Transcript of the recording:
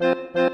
Música